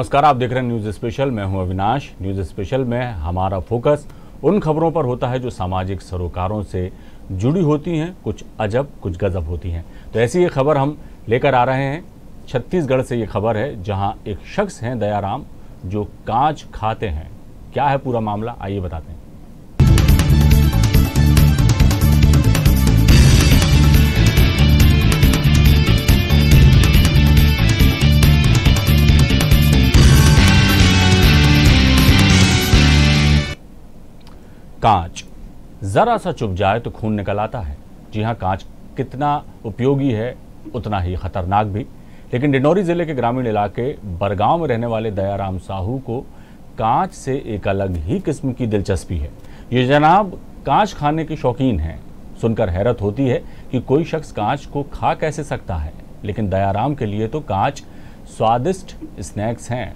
नमस्कार, आप देख रहे हैं न्यूज़ स्पेशल। मैं हूँ अविनाश। न्यूज़ स्पेशल में हमारा फोकस उन खबरों पर होता है जो सामाजिक सरोकारों से जुड़ी होती हैं, कुछ अजब, कुछ गजब होती हैं। तो ऐसी ये खबर हम लेकर आ रहे हैं। छत्तीसगढ़ से ये खबर है, जहाँ एक शख्स हैं दयाराम, जो कांच खाते हैं। क्या है पूरा मामला? आइए बताते हैं। कांच। जरा सा चुप जाए तो खून निकल आता है। जी हाँ कांच कितना उपयोगी है, उतना ही खतरनाक भी। लेकिन डिंडौरी ज़िले के ग्रामीण इलाके बरगांव में रहने वाले दयाराम साहू को कांच से एक अलग ही किस्म की दिलचस्पी है। ये जनाब कांच खाने के शौकीन हैं। सुनकर हैरत होती है कि कोई शख्स कांच को खा कैसे सकता है। लेकिन दयाराम के लिए तो कांच स्वादिष्ट स्नैक्स हैं।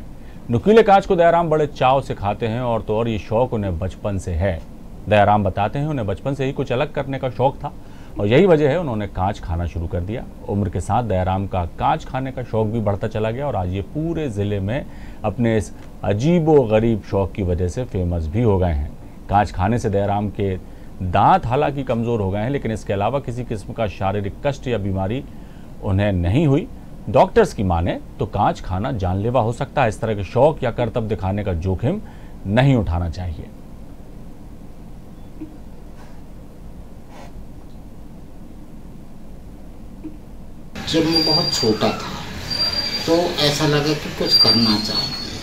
नुकीले कांच को दयाराम बड़े चाव से खाते हैं और तो और ये शौक उन्हें बचपन से है। दयाराम बताते हैं, उन्हें बचपन से ही कुछ अलग करने का शौक था, और यही वजह है उन्होंने कांच खाना शुरू कर दिया। उम्र के साथ दयाराम का कांच खाने का शौक भी बढ़ता चला गया, और आज ये पूरे ज़िले में अपने इस अजीबो गरीब शौक की वजह से फ़ेमस भी हो गए हैं। कांच खाने से दयाराम के दांत हालाँकि कमज़ोर हो गए हैं, लेकिन इसके अलावा किसी किस्म का शारीरिक कष्ट या बीमारी उन्हें नहीं हुई। डॉक्टर्स की माने तो कांच खाना जानलेवा हो सकता है, इस तरह के शौक या कर्तव्य दिखाने का जोखिम नहीं उठाना चाहिए। जब मैं बहुत छोटा था तो ऐसा लगा कि कुछ करना चाहिए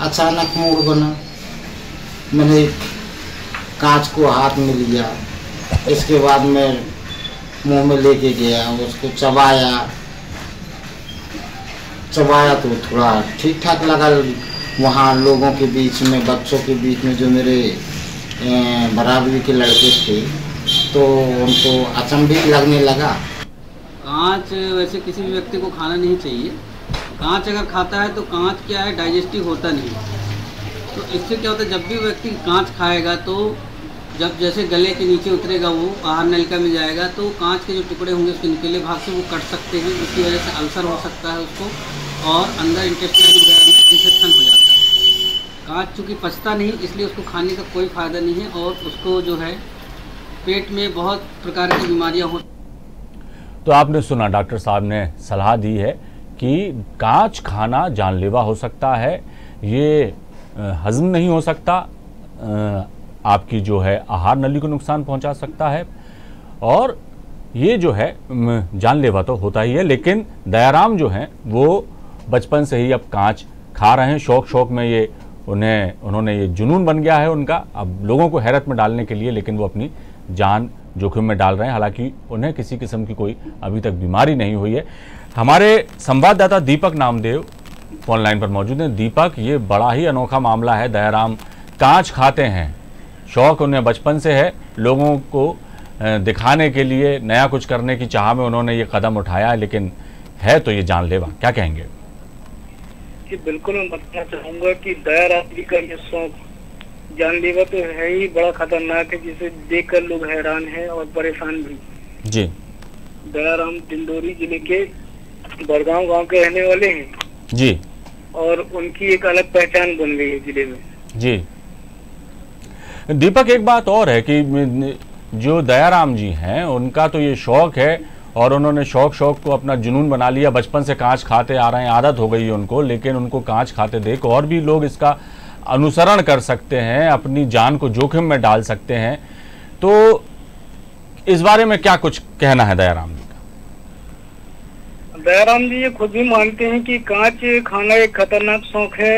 अचानक मूड बना। मैंने कांच को हाथ में लिया। इसके बाद मैं मुँह में लेके गया, उसको चबाया। चबाया तो थोड़ा ठीक ठाक लगा। वहाँ लोगों के बीच में, बच्चों के बीच में जो मेरे बराबरी के लड़के थे तो उनको अचंभित लगने लगा। कांच वैसे किसी भी व्यक्ति को खाना नहीं चाहिए। कांच अगर खाता है तो कांच क्या है? डाइजेस्टिव होता नहीं। तो इससे क्या होता है? जब भी व्यक्ति कांच खाएगा तो जब जैसे गले के नीचे उतरेगा वो, बाहर नलका में जाएगा तो कांच के जो टुकड़े होंगे उसके निकले भाग से वो कट सकते हैं। उसकी वजह से अल्सर हो सकता है उसको और अंदर इंटेस्टाइन वगैरह में इन्फेक्शन हो जाता है। कांच चूँकि पचता नहीं, इसलिए उसको खाने का कोई फ़ायदा नहीं है और उसको जो है पेट में बहुत प्रकार की बीमारियाँ हो तो आपने सुना, डॉक्टर साहब ने सलाह दी है कि कांच खाना जानलेवा हो सकता है। ये हजम नहीं हो सकता। आपकी जो है आहार नली को नुकसान पहुँचा सकता है। और ये जो है जानलेवा तो होता ही है, लेकिन दयाराम जो हैं, वो बचपन से ही अब कांच खा रहे हैं। शौक शौक में ये उन्हें, उन्होंने ये जुनून बन गया है उनका। अब लोगों को हैरत में डालने के लिए, लेकिन वो अपनी जान जोखिम में डाल रहे हैं। हालाँकि उन्हें किसी किस्म की कोई अभी तक बीमारी नहीं हुई है। हमारे संवाददाता दीपक नामदेव फ़ोन लाइन पर मौजूद हैं। दीपक, ये बड़ा ही अनोखा मामला है। दयाराम, कांच खाते हैं। शौक उन्हें बचपन से है। लोगों को दिखाने के लिए, नया कुछ करने की चाह में उन्होंने ये कदम उठाया है, लेकिन है तो ये जानलेवा। क्या कहेंगे? कि बिल्कुल मैं बताना चाहूँगा कि दयाराम जी का ये शौक जानलेवा तो है ही बड़ा खतरनाक है जिसे देखकर लोग हैरान हैं और परेशान भी। जी। दयाराम डिंडोरी ज़िले के बड़गांव गाँव के रहने वाले हैं। जी। और उनकी एक अलग पहचान बन गई है ज़िले में। जी। दीपक एक बात और है कि जो दयाराम जी हैं उनका तो ये शौक है और उन्होंने शौक शौक को अपना जुनून बना लिया। बचपन से कांच खाते आ रहे हैं आदत हो गई है उनको लेकिन उनको कांच खाते देख और भी लोग इसका अनुसरण कर सकते हैं अपनी जान को जोखिम में डाल सकते हैं। तो इस बारे में क्या कुछ कहना है दयाराम जी का? दयाराम जी ये खुद भी मानते हैं कि कांच खाना एक खतरनाक शौक है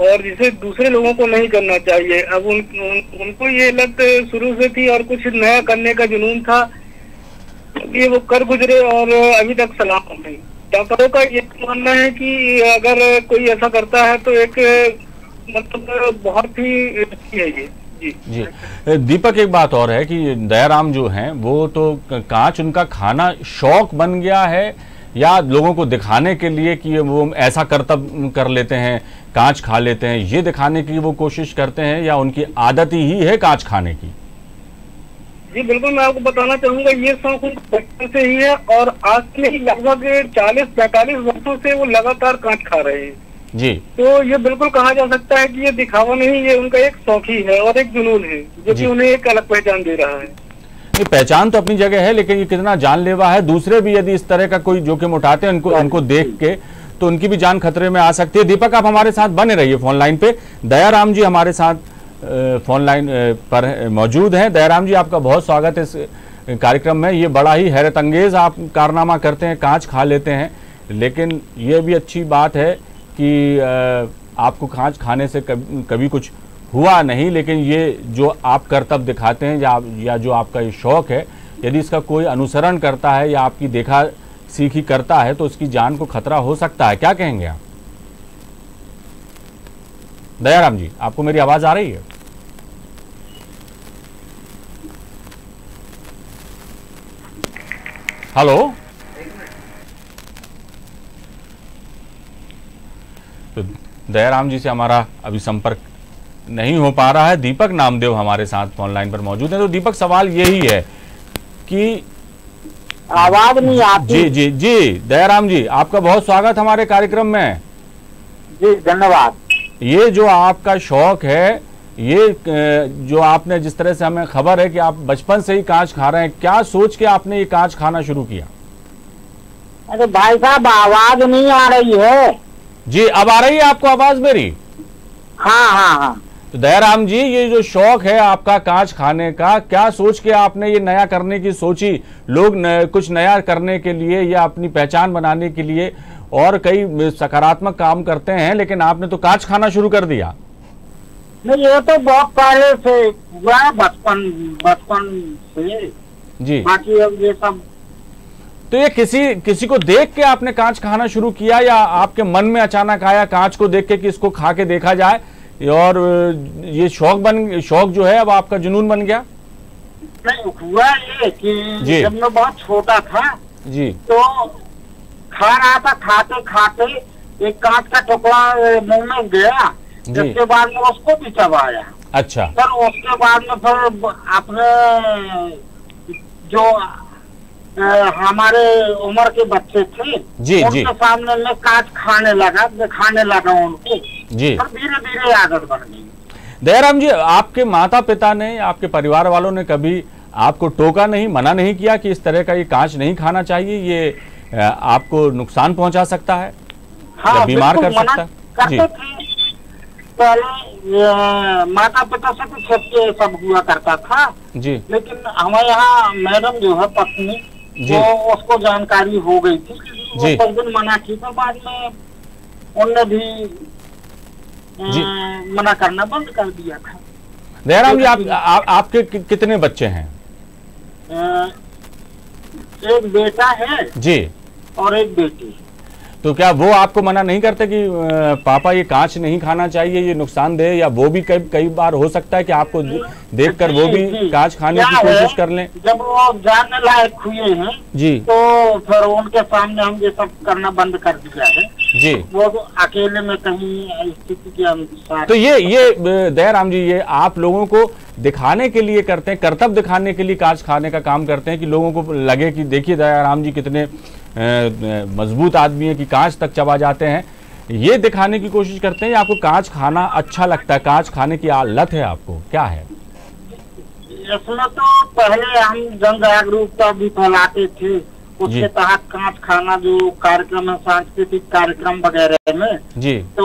और जिसे दूसरे लोगों को नहीं करना चाहिए। अब उन, उन उनको ये लत शुरू से थी और कुछ नया करने का जुनून था। ये वो कर गुजरे और अभी तक सलाम है डॉक्टरों का ये मानना है कि अगर कोई ऐसा करता है तो एक मतलब बहुत ही अच्छी है ये। जी। दीपक एक बात और है कि दयाराम जो हैं वो तो कांच उनका खाना शौक बन गया है या लोगों को दिखाने के लिए कि वो ऐसा करतब कर लेते हैं कांच खा लेते हैं ये दिखाने की वो कोशिश करते हैं या उनकी आदत ही है कांच खाने की? जी बिल्कुल मैं आपको बताना चाहूँगा ये शौक उनको बचपन से ही है और आज से ही लगभग चालीस पैंतालीस वर्षों से वो लगातार कांच खा रहे हैं। जी। तो ये बिल्कुल कहा जा सकता है कि ये दिखावा नहीं ये उनका एक शौक ही है और एक जुनून है जो कि उन्हें एक अलग पहचान दे रहा है। ये पहचान तो अपनी जगह है लेकिन ये कितना जानलेवा है। दूसरे भी यदि इस तरह का कोई जोखिम उठाते हैं उनको उनको देख के तो उनकी भी जान खतरे में आ सकती है। दीपक आप हमारे साथ बने रहिए फ़ोन लाइन पे। दयाराम जी हमारे साथ फ़ोन लाइन पर है- मौजूद हैं। दयाराम जी आपका बहुत स्वागत है इस कार्यक्रम में। ये बड़ा ही हैरत अंगेज आप कारनामा करते हैं कांच खा लेते हैं। लेकिन ये भी अच्छी बात है कि आपको कांच खाने से कभी, कभी कुछ हुआ नहीं लेकिन ये जो आप कर्तव्य दिखाते हैं या, या जो आपका ये शौक है यदि इसका कोई अनुसरण करता है या आपकी देखा सीखी करता है तो उसकी जान को खतरा हो सकता है। क्या कहेंगे आप? दयाराम जी आपको मेरी आवाज़ आ रही है? हेलो तो दयाराम जी से हमारा अभी संपर्क नहीं हो पा रहा है। दीपक नामदेव हमारे साथ फ़ोन लाइन पर मौजूद है। तो दीपक सवाल यही है कि आवाज़ नहीं आती। जी जी जी दयाराम जी आपका बहुत स्वागत हमारे कार्यक्रम में। जी धन्यवाद। ये जो आपका शौक है ये जो आपने जिस तरह से हमें खबर है कि आप बचपन से ही कांच खा रहे हैं क्या सोच के आपने ये कांच खाना शुरू किया? अरे भाई साहब आवाज़ नहीं आ रही है। जी अब आ रही है आपको आवाज़ मेरी? हाँ हाँ हाँ। तो दयाराम जी ये जो शौक है आपका कांच खाने का क्या सोच के आपने ये नया करने की सोची? लोग न, कुछ नया करने के लिए या अपनी पहचान बनाने के लिए और कई सकारात्मक काम करते हैं लेकिन आपने तो कांच खाना शुरू कर दिया। नहीं ये तो बहुत पहले से हुआ बचपन बचपन से। जी। बाकी अब ये सब तो ये किसी किसी को देख के आपने कांच खाना शुरू किया या आपके मन में अचानक आया कांच को देख के कि इसको खा के देखा जाए? और ये शौक बन शौक जो है अब आपका जुनून बन गया? नहीं हुआ ये कि जब मैं बहुत छोटा था जी। तो खा रहा था खाते खाते एक कांच का टुकड़ा मुँह में गया। जिसके बाद में उसको भी चबाया। अच्छा। फिर उसके बाद में फिर अपने जो हमारे उम्र के बच्चे थे। जी, उनके जी। सामने मैं काट खाने लगा दिखाने लगा उनको। जी। फिर धीरे धीरे आदत बढ़ गई। दयाराम जी आपके माता पिता ने आपके परिवार वालों ने कभी आपको टोका नहीं मना नहीं किया कि इस तरह का ये कांच नहीं खाना चाहिए ये आपको नुकसान पहुँचा सकता है? या बीमार कर सकता है? जी। पहले माता पिता से तो सब हुआ करता था। जी। लेकिन हमारे यहाँ मैडम जो है पत्नी जी। वो उसको जानकारी हो गई थी वो। कुछ दिन मना की तो बाद में उनने भी जी। मना करना बंद कर दिया था दयाराम जी आप, आप आपके कि, कितने बच्चे हैं एक बेटा है जी और एक बेटी तो क्या वो आपको मना नहीं करते कि पापा ये कांच नहीं खाना चाहिए ये नुकसानदेह या वो भी कई कई बार हो सकता है कि आपको दे- देखकर वो भी। कांच खाने की कोशिश कर लें? जब वो जानने लायक हुए हैं जी। तो फिर उनके सामने हम ये सब करना बंद कर दिया है। जी। वो तो अकेले में कहीं स्थिति के अनुसार तो ये ये दयाराम जी ये आप लोगों को दिखाने के लिए करते हैं कर्तव्य दिखाने के लिए कांच खाने का काम करते हैं कि लोगों को लगे कि देखिए दयाराम जी कितने मज़बूत आदमी है कि कांच तक चबा जाते हैं। ये दिखाने की कोशिश करते हैं या आपको कांच खाना अच्छा लगता है कांच खाने की लत है आपको क्या है? इसमें तो पहले हम जन जागरूकता भी फैलाते थे उसके तहत कांच खाना जो कार्यक्रम है सांस्कृतिक कार्यक्रम वगैरह में जी। तो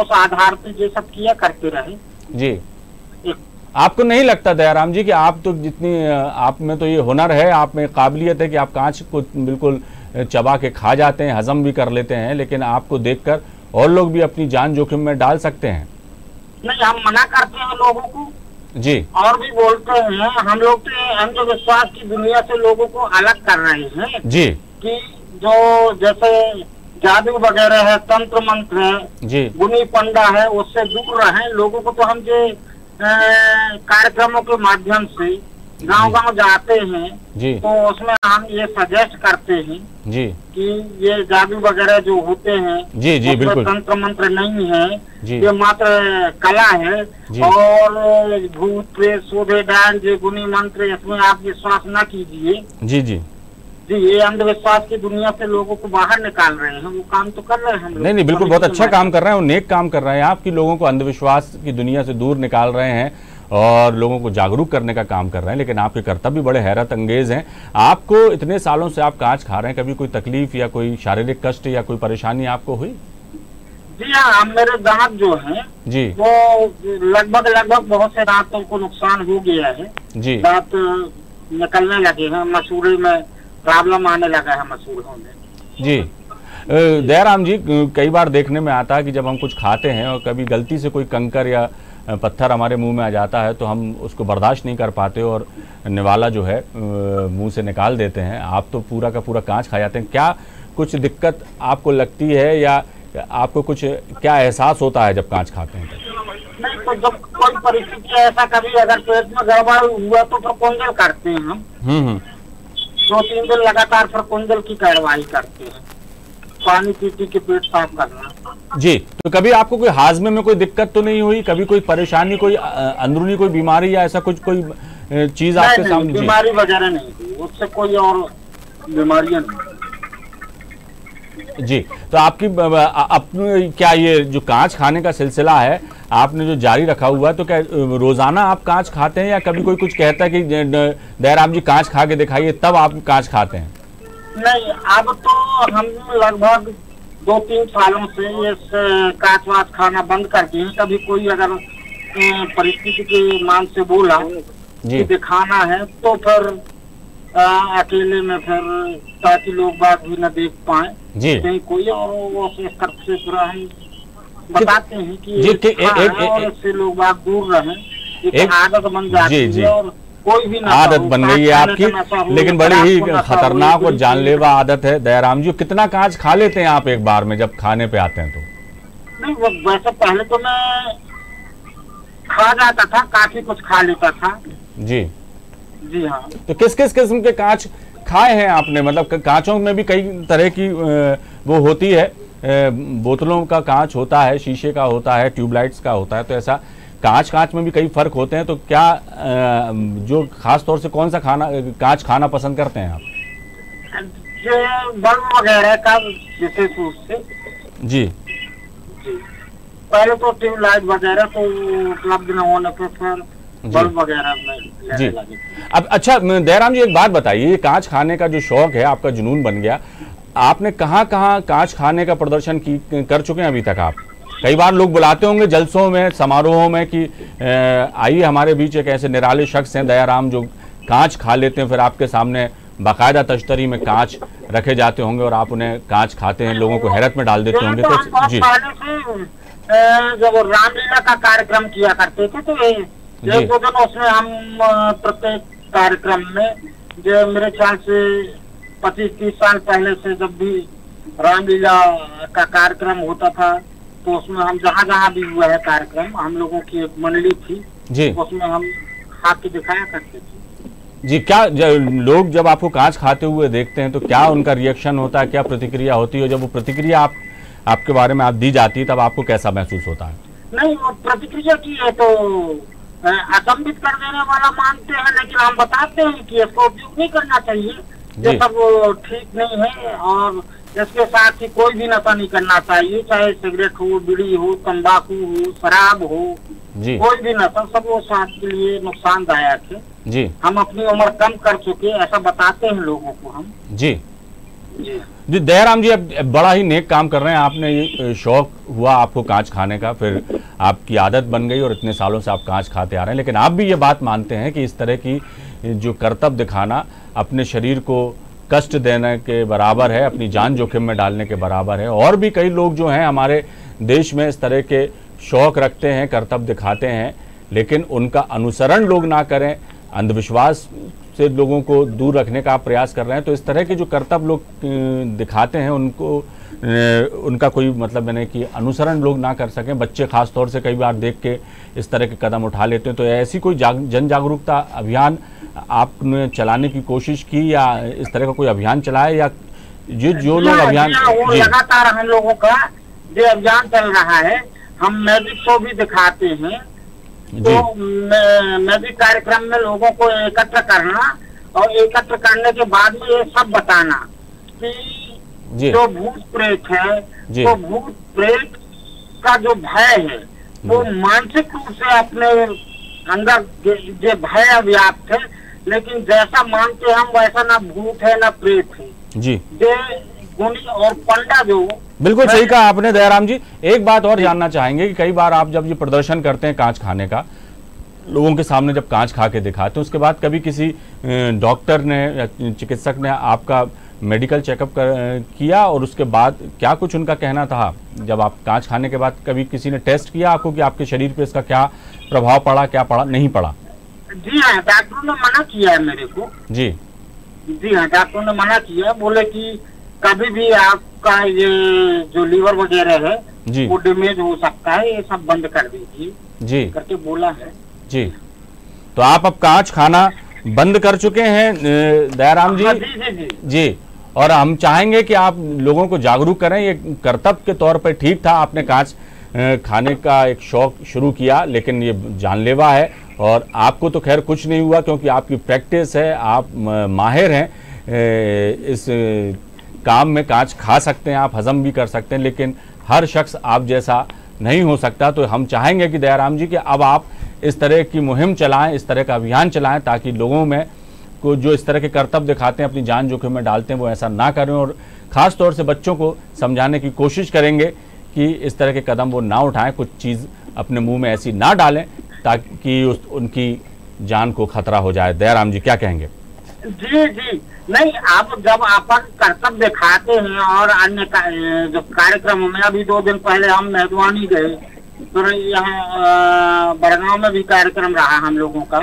उस आधार पे ये सब किया करते रहे। जी। आपको नहीं लगता दयाराम जी कि आप तो जितनी आप में तो ये हुनर है आप में काबिलियत है कि आप कांच को बिल्कुल चबा के खा जाते हैं हजम भी कर लेते हैं लेकिन आपको देखकर और लोग भी अपनी जान जोखिम में डाल सकते हैं। नहीं हम मना करते हैं लोगों को। जी। और भी बोलते हैं हम लोग तो अंधविश्वास की दुनिया से लोगों को अलग कर रहे हैं जी। कि जो जैसे जादू वगैरह है तंत्र मंत्र है जी। गुनी पंडा है उससे दूर रहे। लोगों को तो हम जो कार्यक्रमों के माध्यम से गाँव गाँव जाते हैं जी तो उसमें हम ये सजेस्ट करते हैं जी कि ये जादू वगैरह जो होते हैं जी, जी, बिल्कुल। तंत्र मंत्र नहीं है जी। ये मात्र कला है। और भूत प्रेत सोधे डायन जो गुणी मंत्र इसमें आप विश्वास न कीजिए जी जी जी ये अंधविश्वास की दुनिया से लोगों को बाहर निकाल रहे हैं। वो काम तो कर रहे हैं हम लोग नहीं नहीं बिल्कुल बहुत अच्छा काम कर रहे हैं और नेक काम कर रहे हैं। आप कि लोगों को अंधविश्वास की दुनिया से दूर निकाल रहे हैं और लोगों को जागरूक करने का काम कर रहे हैं लेकिन आपके कर्तव्य बड़े हैरत अंगेज हैं। आपको इतने सालों से आप कांच खा रहे हैं कभी कोई तकलीफ़ या कोई शारीरिक कष्ट या कोई परेशानी आपको हुई? जी हाँ मेरे दांत जो हैं जी। वो लगभग लगभग बहुत से दांतों को नुकसान हो गया है। जी। दांत निकलने लगे हैं। मसूड़े में प्रॉब्लम आने लगा है मसूड़ों में जी। दयाराम जी कई बार देखने में आता है कि जब हम कुछ खाते हैं और कभी गलती से कोई कंकर या पत्थर हमारे मुँह में आ जाता है तो हम उसको बर्दाश्त नहीं कर पाते और निवाला जो है मुँह से निकाल देते हैं। आप तो पूरा का पूरा कांच खा जाते हैं। क्या कुछ दिक्कत आपको लगती है या आपको कुछ क्या एहसास होता है जब कांच खाते हैं? तो? नहीं तो जब कोई परिस्थिति ऐसा कभी अगर पेट में गड़बड़ हुआ तो फिर करते हैं हम। हम्म हम्म। दो तीन दिन लगातार पर कुंजल की कार्रवाई करते हैं। पानी पी पी के पेट साफ़ करना। जी तो कभी आपको कोई हाजमे में कोई दिक्कत तो नहीं हुई? कभी कोई परेशानी कोई अंदरूनी कोई बीमारी या ऐसा कुछ कोई चीज़ आपके सामने? बीमारी वगैरह नहीं हुई। उससे कोई और बीमारियाँ नहीं जी तो आपकी ब- ब- अ- अपनी क्या ये जो कांच खाने का सिलसिला है आपने जो जारी रखा हुआ है तो क्या रोज़ाना आप कांच खाते हैं या कभी कोई कुछ कहता है कि दयाराम जी कांच खा के दिखाइए तब आप कांच खाते हैं? नहीं अब तो हम लगभग दो तीन सालों से इस काच वाच खाना बंद कर दिए हैं कभी कोई अगर परिस्थिति के मान से बोला जी। कि दिखाना है तो फिर अकेले में फिर ताकि लोग बात भी न देख पाए। जी। कहीं कोई और वो स्तर से पूरा हम बताते हैं कि जी, ये कि- हाँ एक- और इससे लोग बात दूर रहें। एक- एक आदत बन जाती जी, जी। है और कोई भी आदत बन गई है आपकी लेकिन बड़ी ही हो, खतरनाक और जानलेवा आदत है। दयाराम जी कितना कांच खा लेते हैं आप एक बार में जब खाने पे आते हैं तो? नहीं वो वैसे पहले तो मैं खा जाता था काफ़ी कुछ खा लेता था। जी। जी हाँ। तो किस किस किस्म के कांच खाए हैं आपने? मतलब कांचों में भी कई तरह की वो होती है। बोतलों का कांच होता है शीशे का होता है ट्यूबलाइट्स का होता है तो ऐसा कांच कांच में भी कई फ़र्क होते हैं। तो क्या जो खास तौर से कौन सा खाना कांच खाना पसंद करते हैं आप? जो वगैरह का विशेष रूप से जी। पहले तो ट्यूबलाइट वगैरह तो उपलब्ध न होने पर बल्ब वगैरह में जी। अब अच्छा दयाराम जी एक बात बताइए कांच खाने का जो शौक है आपका जुनून बन गया। आपने कहाँ कहाँ कांच खाने का प्रदर्शन की कर चुके हैं अभी तक आप? कई बार लोग बुलाते होंगे जलसों में समारोहों में कि आइए हमारे बीच एक ऐसे निराले शख्स हैं दयाराम जो कांच खा लेते हैं। फिर आपके सामने बाकायदा तश्तरी में कांच रखे जाते होंगे और आप उन्हें कांच खाते हैं लोगों को हैरत में डाल देते होंगे। तो तो जी। जब रामलीला का कार्यक्रम किया करते थे तो ये जी। एक दो दिन उसमें हम प्रत्येक कार्यक्रम में जो मेरे ख्याल से पच्चीस तीस साल पहले से जब भी रामलीला का कार्यक्रम होता था तो उसमें हम जहाँ जहाँ भी हुआ है कार्यक्रम हम लोगों की एक मंडली थी। जी। उसमें हम के दिखाया करते थे। जी क्या ज- लोग जब आपको कांच खाते हुए देखते हैं तो क्या उनका रिएक्शन होता है क्या प्रतिक्रिया होती है? जब वो प्रतिक्रिया आप आपके बारे में आप दी जाती है तब आपको कैसा महसूस होता है? नहीं प्रतिक्रिया की है तो अ, कर देने वाला मानते हैं लेकिन हम बताते हैं कि इसको उपयोग नहीं करना चाहिए। ये सब ठीक नहीं है और इसके साथ ही कोई भी नशा नहीं करना चाहिए चाहे सिगरेट हो बीड़ी हो तंबाकू हो शराब हो जी। कोई भी नशा सब वो स्वास्थ्य के लिए नुकसानदायक है। जी। हम अपनी उम्र कम कर चुके ऐसा बताते हैं लोगों को हम। जी। जी जी दयाराम जी, अब बड़ा ही नेक काम कर रहे हैं। आपने ये शौक हुआ आपको कांच खाने का, फिर आपकी आदत बन गई और इतने सालों से आप कांच खाते आ रहे हैं। लेकिन आप भी ये बात मानते हैं कि इस तरह की जो कर्तव्य दिखाना अपने शरीर को कष्ट देने के बराबर है, अपनी जान जोखिम में डालने के बराबर है। और भी कई लोग जो हैं हमारे देश में इस तरह के शौक रखते हैं, कर्तव्य दिखाते हैं, लेकिन उनका अनुसरण लोग ना करें। अंधविश्वास से लोगों को दूर रखने का आप प्रयास कर रहे हैं तो इस तरह के जो कर्तव्य लोग दिखाते हैं उनको उनका कोई मतलब मैंने कि अनुसरण लोग ना कर सकें। बच्चे खास तौर से कई बार देख के इस तरह के कदम उठा लेते हैं। तो ऐसी कोई जाग, जन जागरूकता अभियान आपने चलाने की कोशिश की या इस तरह का कोई अभियान चलाया या जो जो लोग अभियान लगातार हम लोगों का जो अभियान चल रहा है हम मैजिक शो भी दिखाते हैं तो मैं- भी कार्यक्रम में लोगों को एकत्र करना और एकत्र करने के बाद में ये सब बताना कि जो। भूत प्रेत है। तो भूत प्रेत का जो भय है वो मानसिक रूप से अपने अंदर जो जे भय व्याप्त है लेकिन जैसा मानते हम वैसा ना भूत है ना प्रेत है। जी। जे गुणी और पंडा जो बिल्कुल सही कहा आपने दयाराम जी। एक बात और जानना चाहेंगे कि कई बार आप जब ये प्रदर्शन करते हैं कांच खाने का लोगों के सामने जब कांच खा के दिखाते हैं उसके बाद कभी किसी डॉक्टर ने या चिकित्सक ने आपका मेडिकल चेकअप किया और उसके बाद क्या कुछ उनका कहना था? जब आप कांच खाने के बाद कभी किसी ने टेस्ट किया आपको कि आपके शरीर पे इसका क्या प्रभाव पड़ा क्या पड़ा? नहीं पड़ा। जी हाँ डॉक्टरों ने मना किया है मेरे को। जी। जी हाँ डॉक्टरों ने मना किया बोले कि कभी भी आपका ये जो लीवर वगैरह है जी। वो डैमेज हो सकता है ये सब बंद कर दीजिए। जी। करके बोला है। जी। तो आप अब कांच खाना बंद कर चुके हैं दयाराम जी। हाँ, जी जी जी। जी। और हम चाहेंगे कि आप लोगों को जागरूक करें ये कर्तव्य के तौर पर ठीक था आपने कांच खाने का एक शौक शुरू किया लेकिन ये जानलेवा है। और आपको तो खैर कुछ नहीं हुआ क्योंकि आपकी प्रैक्टिस है आप माहिर हैं इस काम में कांच खा सकते हैं, आप हजम भी कर सकते हैं, लेकिन हर शख्स आप जैसा नहीं हो सकता तो हम चाहेंगे कि दयाराम जी कि अब आप इस तरह की मुहिम चलाएँ, इस तरह का अभियान चलाएँ, ताकि लोगों में को जो इस तरह के कर्तव्य दिखाते हैं, अपनी जान जोखिम में डालते हैं, वो ऐसा ना करें, और ख़ास तौर से बच्चों को समझाने की कोशिश करेंगे कि इस तरह के कदम वो ना उठाएँ, कुछ चीज़ अपने मुँह में ऐसी ना डालें, ताकि उस, उनकी जान को खतरा हो जाए। दयाराम जी, क्या कहेंगे? जी जी नहीं आप जब अपन कर्तव्य दिखाते हैं और अन्य का, जो कार्यक्रमों में अभी दो दिन पहले हम मेहरबानी गए तो यहाँ बड़गांव में भी कार्यक्रम रहा हम लोगों का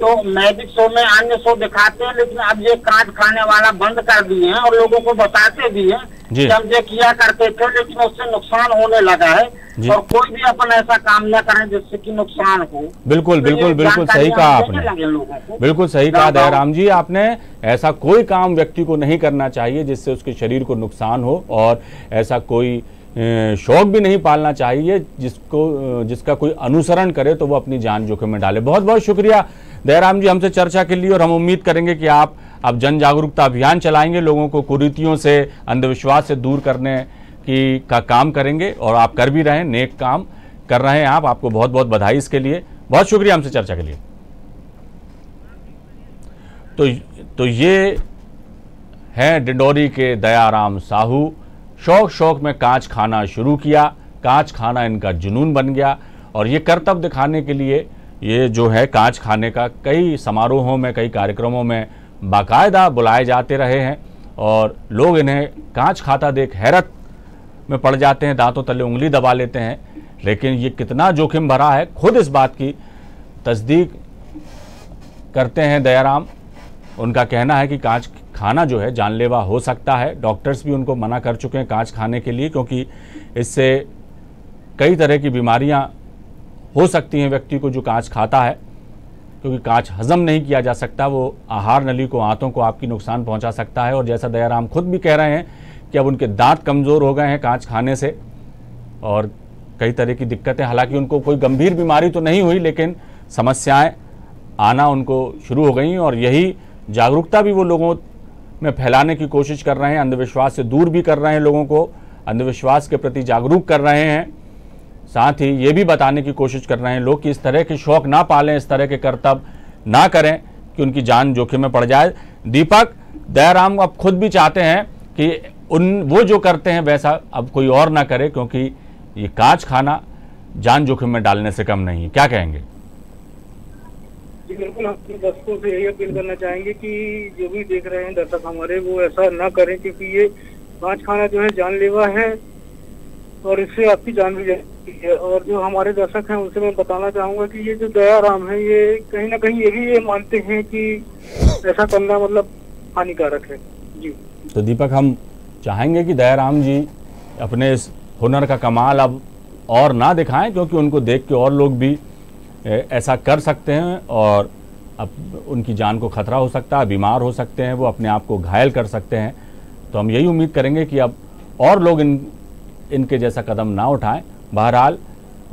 तो मैजिक शो में अन्य शो दिखाते हैं लेकिन अब ये कांच खाने वाला बंद कर दिए हैं और लोगों को बताते भी हैं जी। कि हम ये किया करते थे लेकिन उससे नुकसान होने लगा है। और कोई भी अपन ऐसा काम न करें जिससे कि नुकसान हो। बिल्कुल तो बिल्कुल बिल्कुल सही कहा आपने। बिल्कुल सही कहा दयाराम जी आपने ऐसा कोई काम व्यक्ति को नहीं करना चाहिए जिससे उसके शरीर को नुकसान हो और ऐसा कोई शौक भी नहीं पालना चाहिए जिसको जिसका कोई अनुसरण करे तो वो अपनी जान जोखिम में डाले। बहुत बहुत शुक्रिया दयाराम जी हमसे चर्चा के लिए और हम उम्मीद करेंगे कि आप अब जन जागरूकता अभियान चलाएँगे लोगों को कुरीतियों से अंधविश्वास से दूर करने की का काम करेंगे और आप कर भी रहे हैं, नेक काम कर रहे हैं आप, आपको बहुत बहुत बधाई इसके लिए। बहुत शुक्रिया हमसे चर्चा के लिए। तो तो ये हैं डिंडोरी के दयाराम साहू। शौक शौक में कांच खाना शुरू किया। कांच खाना इनका जुनून बन गया। और ये कर्तव्य दिखाने के लिए ये जो है कांच खाने का कई समारोहों में, कई कार्यक्रमों में बाकायदा बुलाए जाते रहे हैं। और लोग इन्हें कांच खाता देख हैरत में पड़ जाते हैं, दांतों तले उंगली दबा लेते हैं। लेकिन ये कितना जोखिम भरा है, खुद इस बात की तस्दीक करते हैं दयाराम। उनका कहना है कि कांच खाना जो है, जानलेवा हो सकता है। डॉक्टर्स भी उनको मना कर चुके हैं कांच खाने के लिए, क्योंकि इससे कई तरह की बीमारियाँ हो सकती हैं व्यक्ति को जो कांच खाता है। क्योंकि कांच हजम नहीं किया जा सकता, वो आहार नली को, आंतों को आपकी नुकसान पहुँचा सकता है। और जैसा दयाराम खुद भी कह रहे हैं कि अब उनके दांत कमज़ोर हो गए हैं कांच खाने से, और कई तरह की दिक्कतें। हालाँकि उनको कोई गंभीर बीमारी तो नहीं हुई, लेकिन समस्याएँ आना उनको शुरू हो गई, और यही जागरूकता भी वो लोगों में फैलाने की कोशिश कर रहे हैं, अंधविश्वास से दूर भी कर रहे हैं लोगों को, अंधविश्वास के प्रति जागरूक कर रहे हैं। साथ ही ये भी बताने की कोशिश कर रहे हैं लोग कि इस तरह के शौक ना पालें, इस तरह के कर्तव्य ना करें कि उनकी जान जोखिम में पड़ जाए। दीपक, दयाराम अब खुद भी चाहते हैं कि उन वो जो करते हैं वैसा अब कोई और ना करे क्योंकि ये कांच खाना जान जोखिम में डालने से कम नहीं है। क्या कहेंगे? जी बिल्कुल हम अपने दर्शकों से यही अपील करना चाहेंगे कि जो भी देख रहे हैं दर्शक हमारे वो ऐसा ना करें क्योंकि ये कांच खाना जो है जानलेवा है और इससे आपकी जान भी जाती है। और जो हमारे दर्शक हैं उनसे मैं बताना चाहूँगा कि ये जो दयाराम है ये कहीं ना कहीं ये भी ये मानते हैं कि ऐसा करना मतलब हानिकारक है। जी। तो दीपक हम चाहेंगे कि दयाराम जी अपने इस हुनर का कमाल अब और ना दिखाएँ, क्योंकि उनको देख के और लोग भी ऐसा कर सकते हैं और अब उनकी जान को खतरा हो सकता है, बीमार हो सकते हैं, वो अपने आप को घायल कर सकते हैं। तो हम यही उम्मीद करेंगे कि अब और लोग इन, इनके जैसा कदम ना उठाएँ। बहरहाल,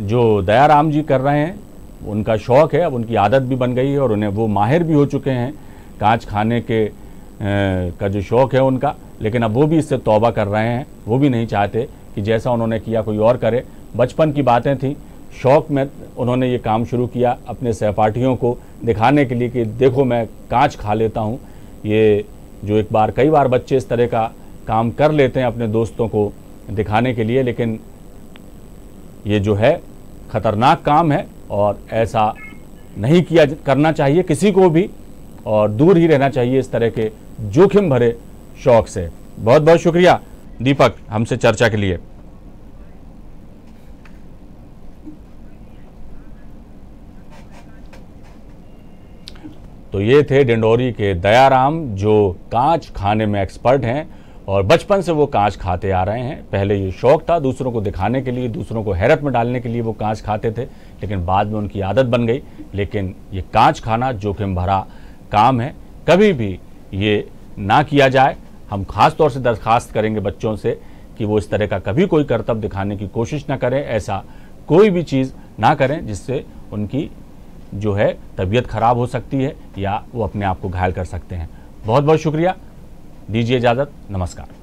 जो दयाराम जी कर रहे हैं, उनका शौक़ है, अब उनकी आदत भी बन गई है और उन्हें वो माहिर भी हो चुके हैं। कांच खाने के का जो शौक़ है उनका, लेकिन अब वो भी इससे तौबा कर रहे हैं, वो भी नहीं चाहते कि जैसा उन्होंने किया कोई और करे। बचपन की बातें थी, शौक़ में उन्होंने ये काम शुरू किया अपने सहपाठियों को दिखाने के लिए कि देखो मैं कांच खा लेता हूँ। ये जो एक बार, कई बार बच्चे इस तरह का काम कर लेते हैं अपने दोस्तों को दिखाने के लिए, लेकिन ये जो है, ख़तरनाक काम है और ऐसा नहीं किया करना चाहिए किसी को भी और दूर ही रहना चाहिए इस तरह के जोखिम भरे शौक से। बहुत बहुत शुक्रिया दीपक हमसे चर्चा के लिए। तो ये थे डिंडोरी के दयाराम, जो कांच खाने में एक्सपर्ट हैं और बचपन से वो कांच खाते आ रहे हैं। पहले ये शौक था दूसरों को दिखाने के लिए, दूसरों को हैरत में डालने के लिए वो कांच खाते थे, लेकिन बाद में उनकी आदत बन गई। लेकिन ये कांच खाना जोखिम भरा काम है। कभी भी ये ना किया जाए। हम खास तौर से दरखास्त करेंगे बच्चों से कि वो इस तरह का कभी कोई कर्तव्य दिखाने की कोशिश ना करें, ऐसा कोई भी चीज़ ना करें जिससे उनकी जो है तबीयत खराब हो सकती है या वो अपने आप को घायल कर सकते हैं। बहुत बहुत शुक्रिया। दीजिए इजाज़त। नमस्कार।